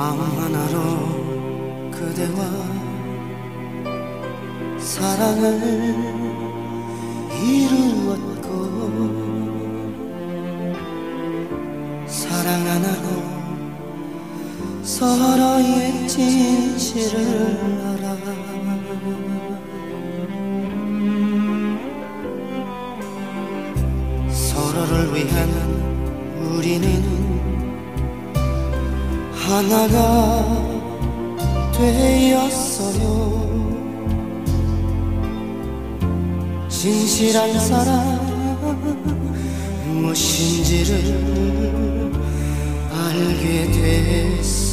마음 하나로 그대와 사랑을 이루었고 사랑 하나로 서로의 진실을 알아. 서로를 위한 우리는 하나가 되었어요. 진실한 사랑 무엇인지를 알게 됐어요.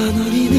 다만 우리는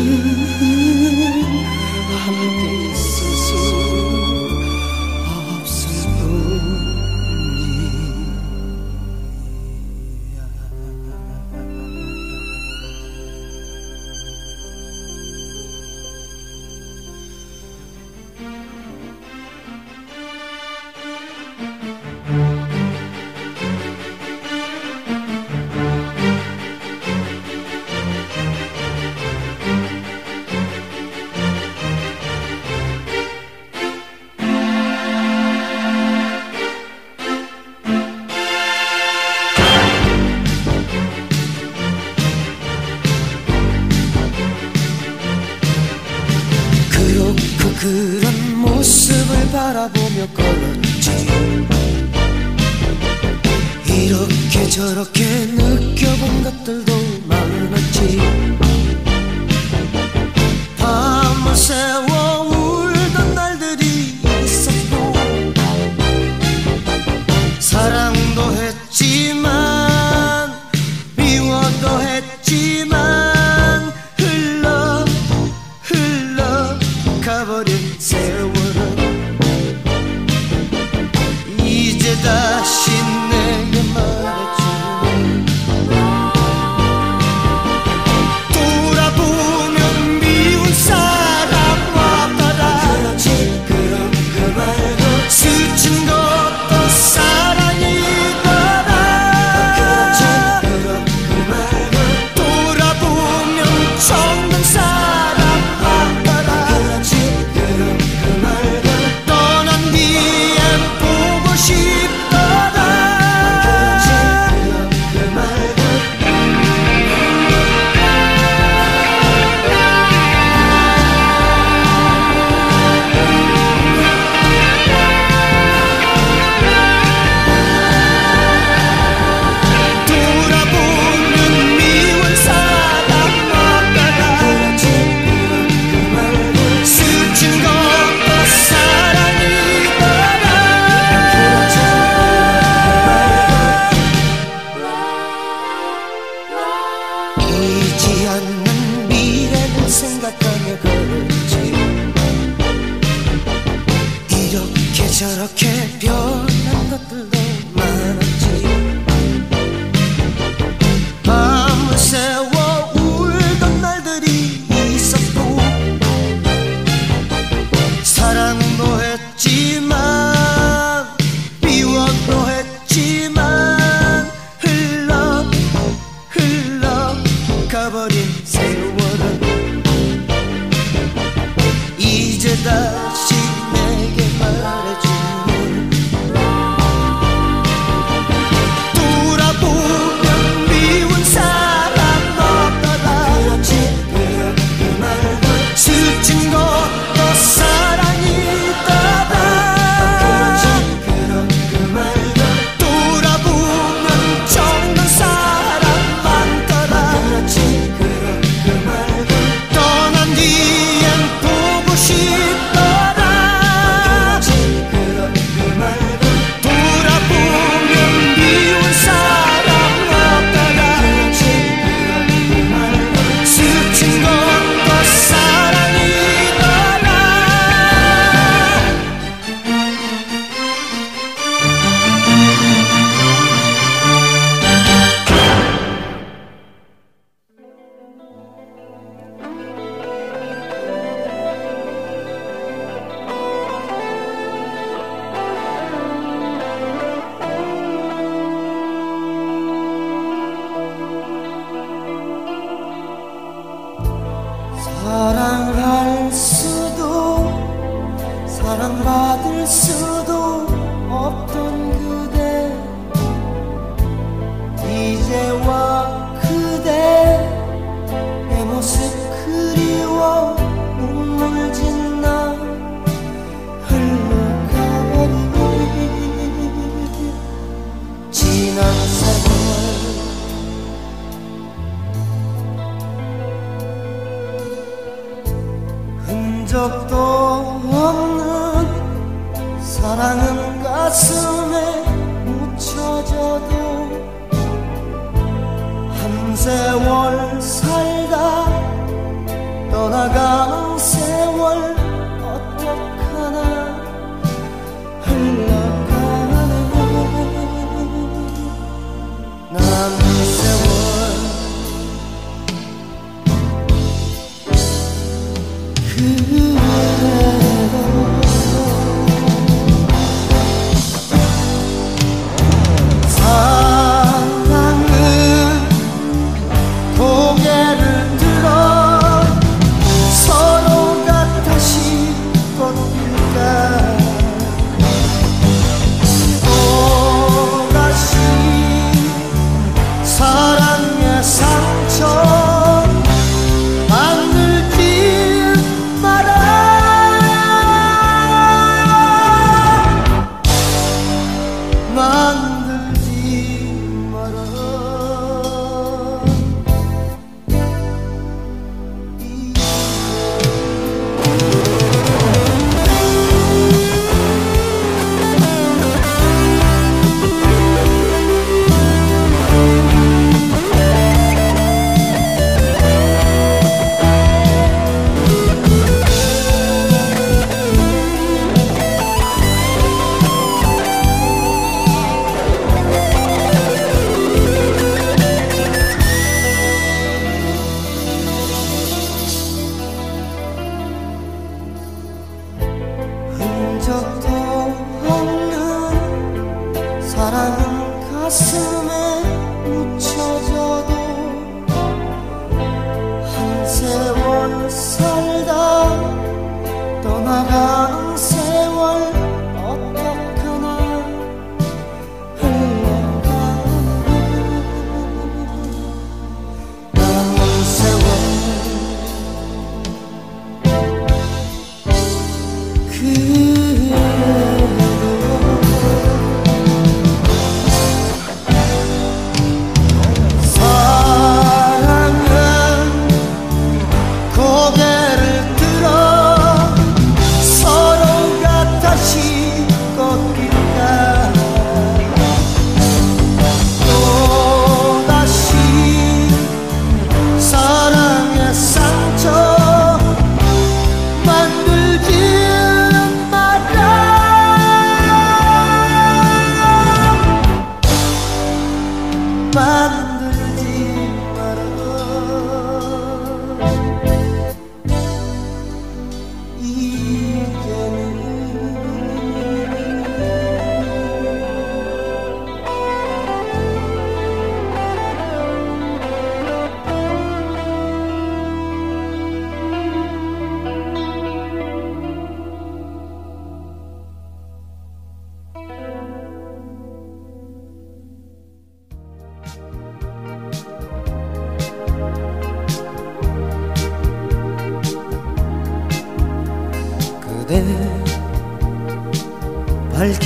Oh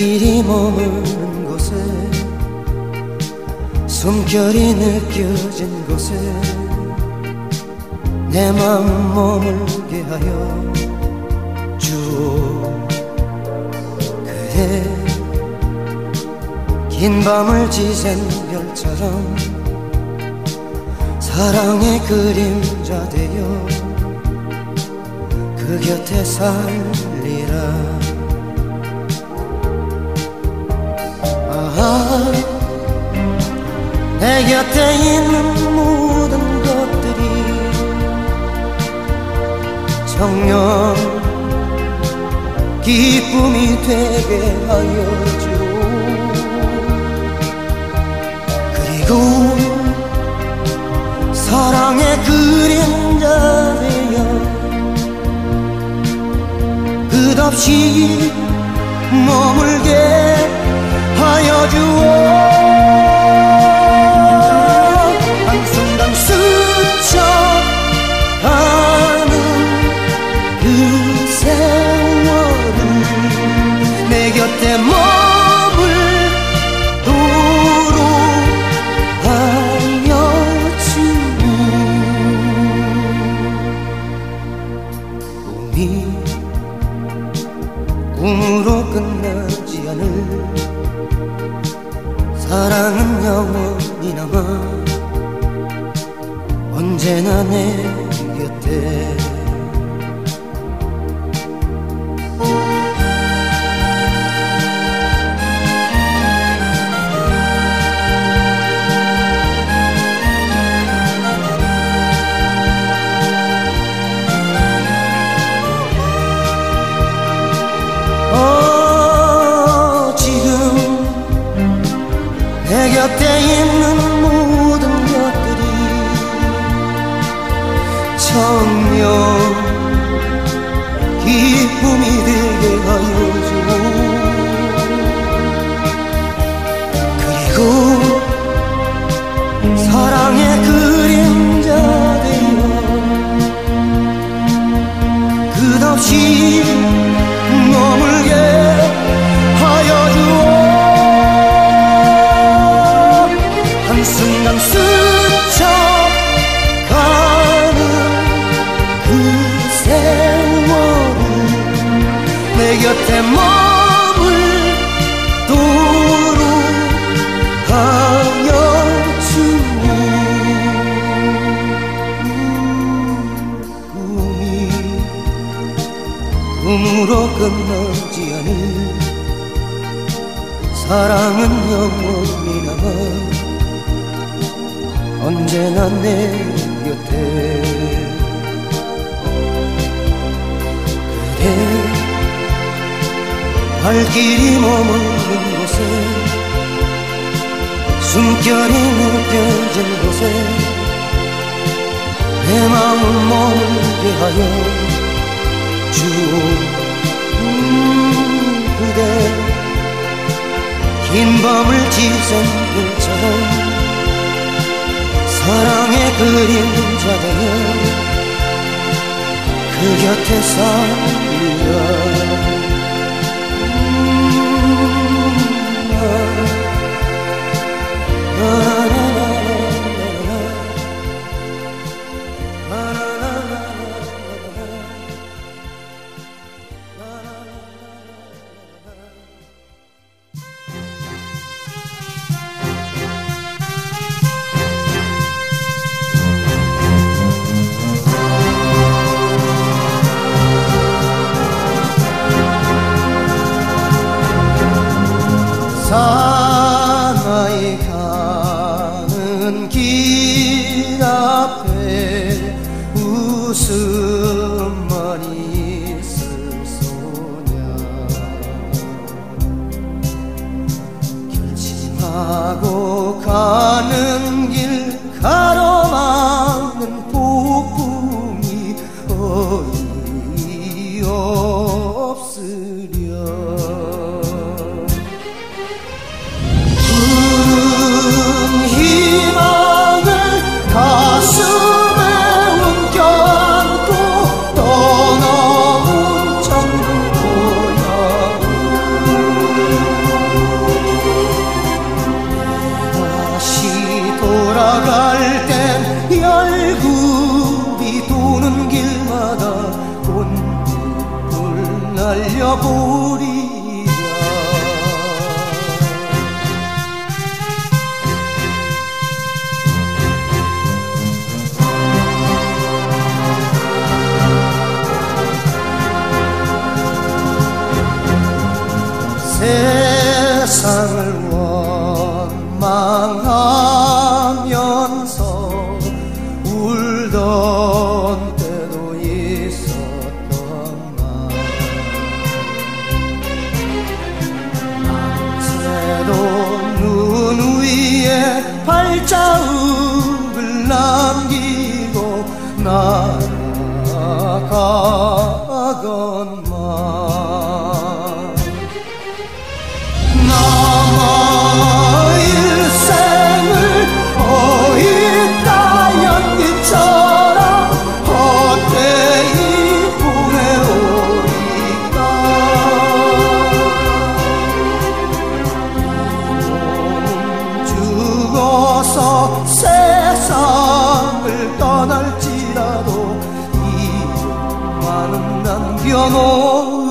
길이 머무는 곳에 숨결이 느껴진 곳에 내 마음 머물게 하여 주오 그대 긴 밤을 지샌 별처럼 사랑의 그림자 되어 그 곁에 살리라 내 곁에 있는 모든 것들이 정녕 기쁨이 되게 하여 주오 그리고 사랑의 그림자 되어 끝없이 머물게 하여 주오 영원히 남아 언제나 내 꿈으로 끝나지 않은 사랑은 영원히 남아 언제나 내 곁에. 그대 발길이 머무는 곳에 숨결이 느껴진 곳에 내 마음 머물게 하여 주옵. 그대 긴 밤을 지샌 불처럼 사랑의 그림자들은 그 곁에 살리라 떠날지라도 이름만은 남겨놓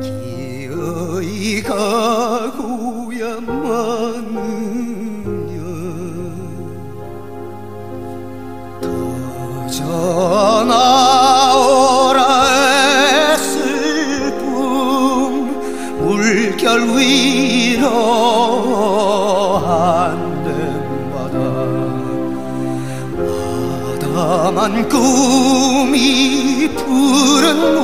기어이 가고야만은 도전하오라 했을 뿐 물결 위로 한대마다 마다만 꿈이 푸른